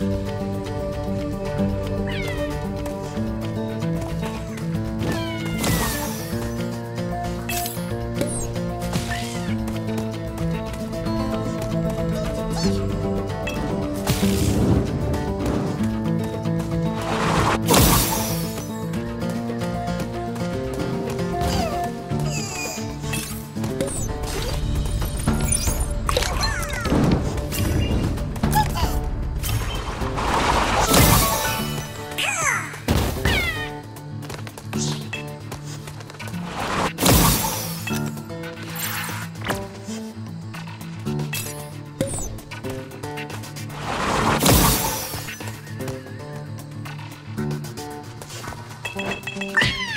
Música you